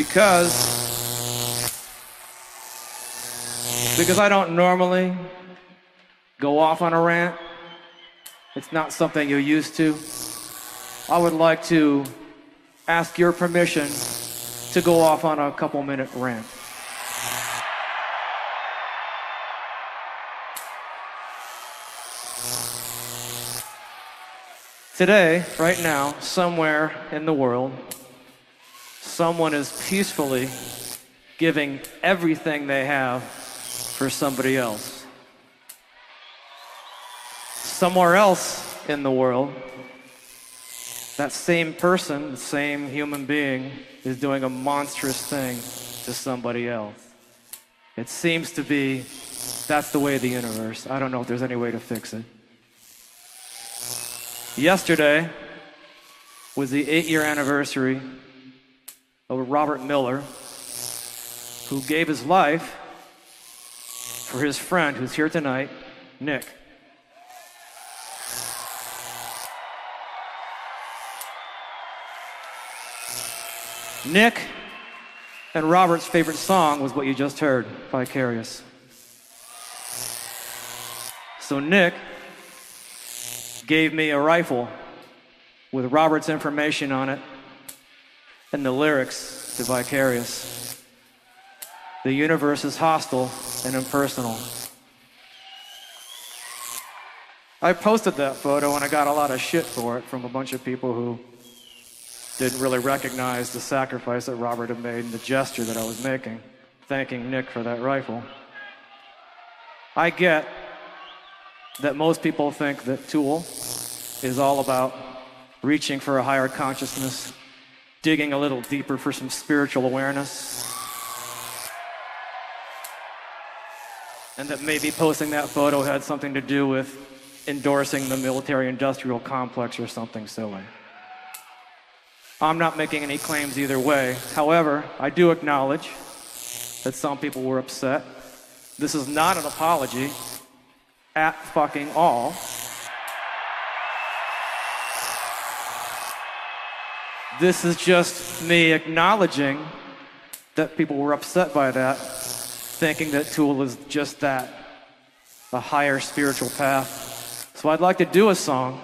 Because because I don't normally go off on a rant. It's not something you're used to. I would like to ask your permission to go off on a couple minute rant. Today, right now, somewhere in the world, someone is peacefully giving everything they have for somebody else. Somewhere else in the world, that same person, the same human being, is doing a monstrous thing to somebody else. It seems to be that's the way of the universe. I don't know if there's any way to fix it. Yesterday was the eight year anniversary Robert Miller, who gave his life for his friend who's here tonight, Nick. Nick and Robert's favorite song was what you just heard, Vicarious. So Nick gave me a rifle with Robert's information on it and the lyrics to Vicarious. The universe is hostile and impersonal. I posted that photo and I got a lot of shit for it from a bunch of people who didn't really recognize the sacrifice that Robert had made and the gesture that I was making, thanking Nick for that rifle. I get that most people think that Tool is all about reaching for a higher consciousness, digging a little deeper for some spiritual awareness, and that maybe posting that photo had something to do with endorsing the military industrial complex or something silly. I'm not making any claims either way. However, I do acknowledge that some people were upset. This is not an apology at fucking all. This is just me acknowledging that people were upset by that, thinking that Tool is just that a higher spiritual path. So I'd like to do a song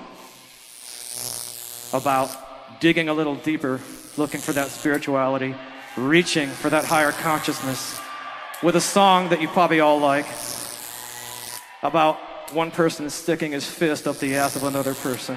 about digging a little deeper, looking for that spirituality, reaching for that higher consciousness with a song that you probably all like about one person sticking his fist up the ass of another person.